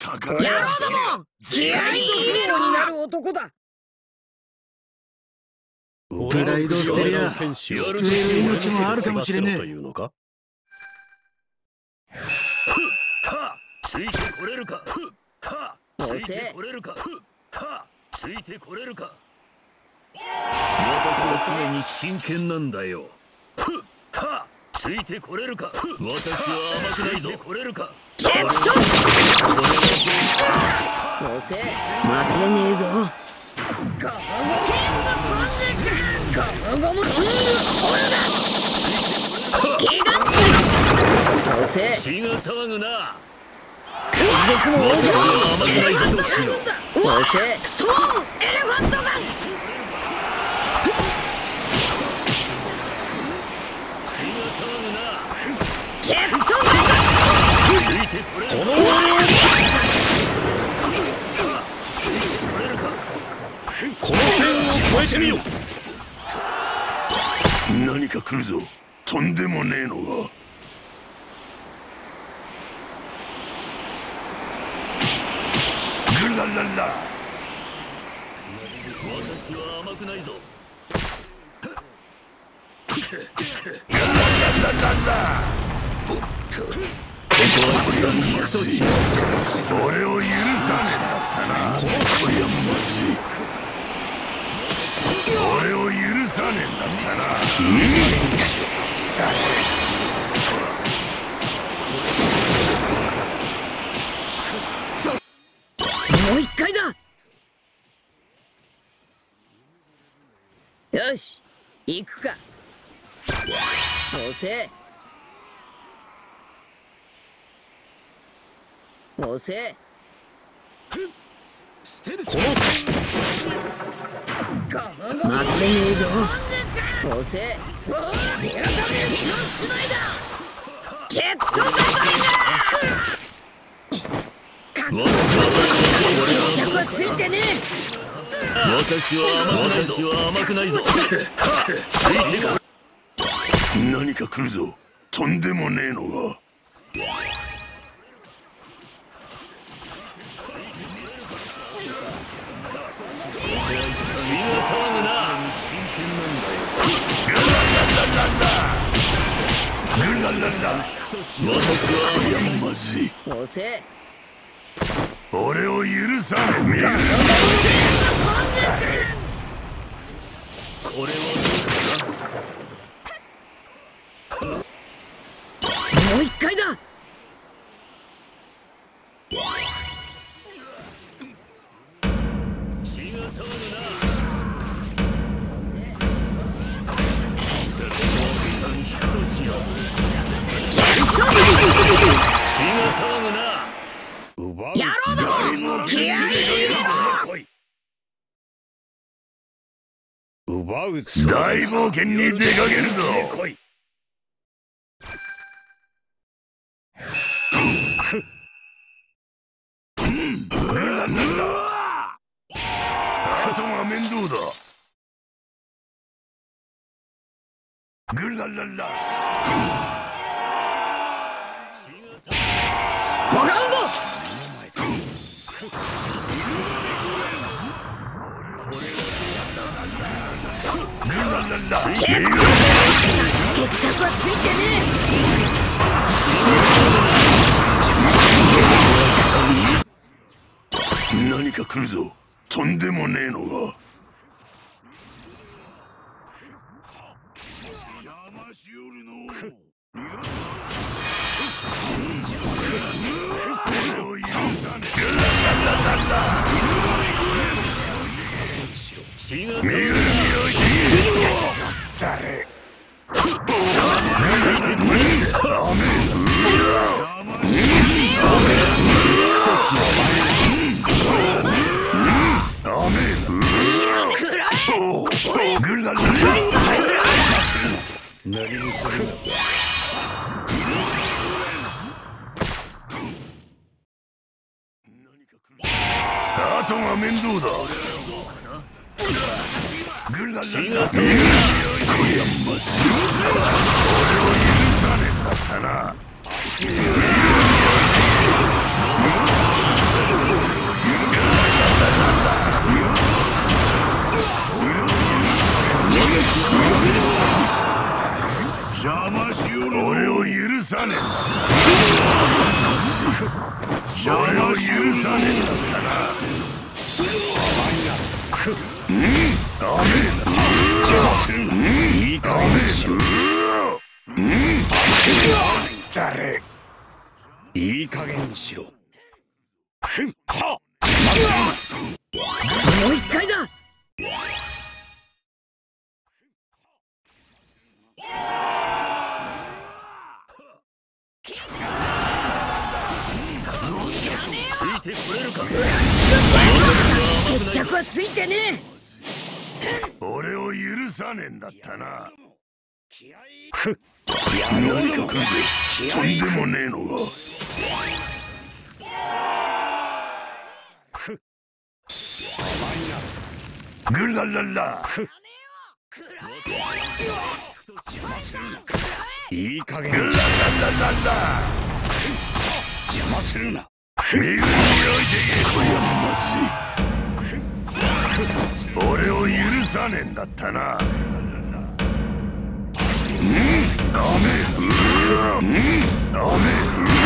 宝野郎ども気合い入れろになる男だ。プライド捨てりゃ救える命もあるかもしれねえ。はついてこれるか。はついてこれるか。はついてこれるか。私は常に真剣なんだよ。はついてこれるか？私は甘くないぞ。これるか？ト押せ負けねえぞ。ゴムゴムゴムゴムゴムゴム気が押せ血が騒ぐな海賊の王私は甘くないぞどうしよう者押せストームエレフえてみよ何か来るぞ。とんでもねえのが。グラララ。私は甘くないぞ。ガララララおっと。ここはこれは肉とし俺を許さねえんだったな。こりゃまずい俺を許さねえんだったな。うん。くそもう一回だよし行くか押せ押せこの負けねえぞ押せ。チェットバ決着はついてね私は甘くないぞ私は甘くないぞ何か来るぞとんでもねえのがグララララ私はやまずい。俺を許さねえこれは奪う大冒険に出かけるぞ。来い。あとが面倒だ。グラララ何か来るぞ。とんでもねえのが。邪魔しよるのを。許さねえ何もするなが面倒だ俺を許さねえんだったなさねえ俺を許さねえ。んだったなうん。ダメだ邪魔するないい加減にしろうん。誰いい加減にしろふん。はもいてこれるか？決着はついてね俺を許さねえんだったな。ふっ。やめろか？とんでもねえのが。ふっ。グラララ。ふっいい加減。グラララララ。邪魔するな身ぐるみを置いてけこやまずい俺を許さねえんだったなうんダメうんダメうん